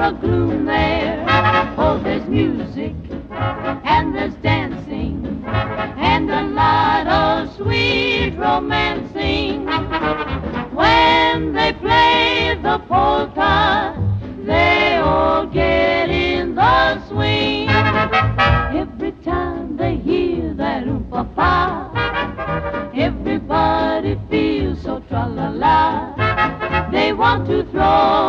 a gloom there. Oh, there's music and there's dancing and a lot of sweet romancing. When they play the polka, they all get in the swing. Every time they hear that oompa pa, everybody feels so tra-la-la. They want to throw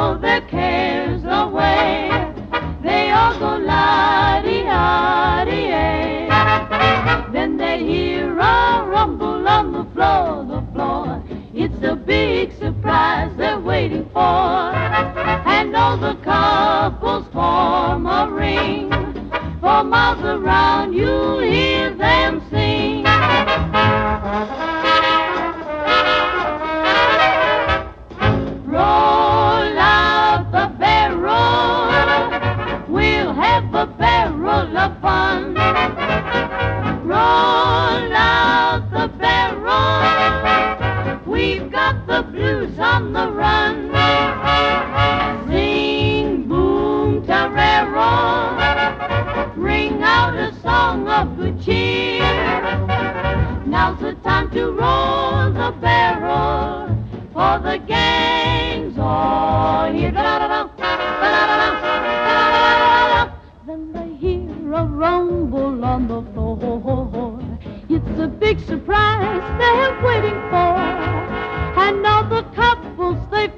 It's a big surprise they're waiting for. And all the couples form a ring. For miles around you'll hear them sing. Roll out the barrel. We'll have a barrel of fun. Ring out a song of good cheer. Now's the time to roll the barrel for the gang's all here. Then they hear a rumble on the floor. It's a big surprise they're waiting for. And all the couples they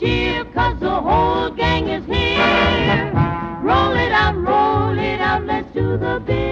cheer, cause the whole gang is here. Roll it out, roll it out, let's do the beer.